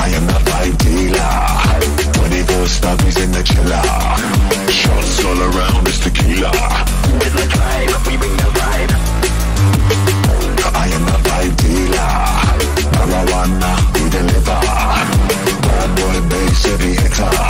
I am the vibe dealer. 24 stubbies in the chiller Shots all around it's tequila. With the tribe, we bring the vibe. I am the vibe dealer. Marijuana, we deliver. Bad boy, bass, heavy, hectare